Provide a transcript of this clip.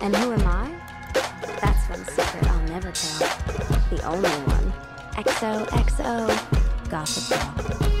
And who am I? That's one secret I'll never tell. The only one. XOXO Gossip Girl.